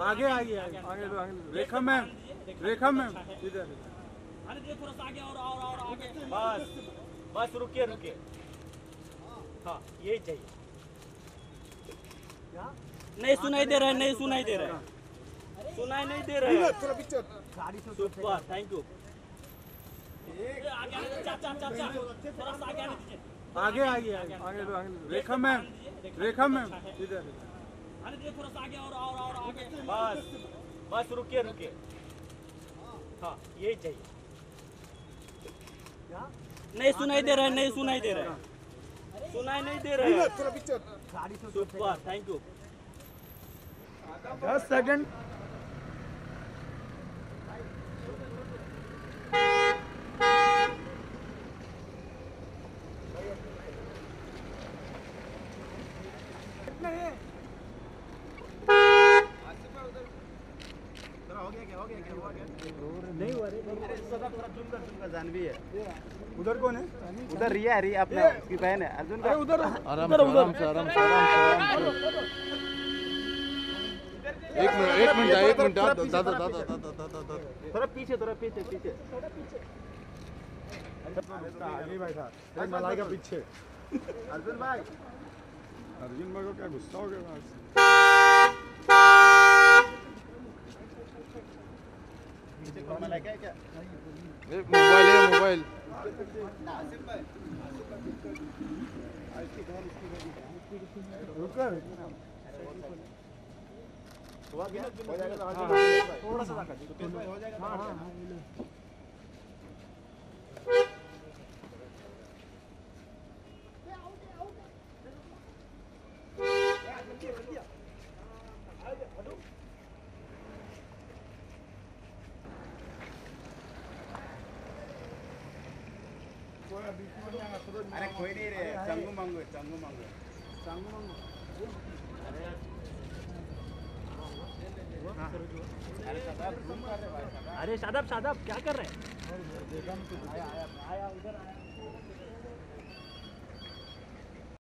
आगे आगे आगे आगे। लो, आगे रेखा मैम रेखा मैम इधर आने दीजिए थोड़ा सा आगे और और और आगे। बस बस रुकिए रुकिए। हाँ यही चाहिए नहीं सुनाई दे रहा है नहीं सुनाई दे रहा है। सुनाई नहीं दे रहा है। सुपर थैंक यू आगे थोड़ा सा आगे आगे आगे आगे आगे रेखा मैम रेखा मैम इधर। आने दीजिए थोड़ा सा आगे और और और आगे। बस बस रुकिए रुकिए। हाँ यही चाहिए। नहीं सुनाई दे रहा है नहीं सुनाई दे रहा है। सुनाई नहीं दे रहा है। सुपर थैंक यू दस सेकंड। जानवी है उधर कौन है? उधर रिया है रिया अपना उसकी बहन है। अर्जुन का। उधर आराम से आराम से आराम से आराम से एक मिनट एक मिनट एक मिनट दादा दादा दादा दादा थोड़ा पीछे थोड़ा पीछे पीछे। आगे बैठा एक मलाई का पीछे। अर्जुन भाई। अर्जुन भाई को क्या गुस्सा हो गया आज मलाई क्या क्या एक मोबाइल है मोबाइल थोड़ा सा हो जाएगा अरे कोई नहीं रे चंगू मंगू चंगू मंगू। चंगू मंगू। अरे अरे शादाब घूम कर रहे भाई अरे शादाब शादाब क्या कर रहे हैं?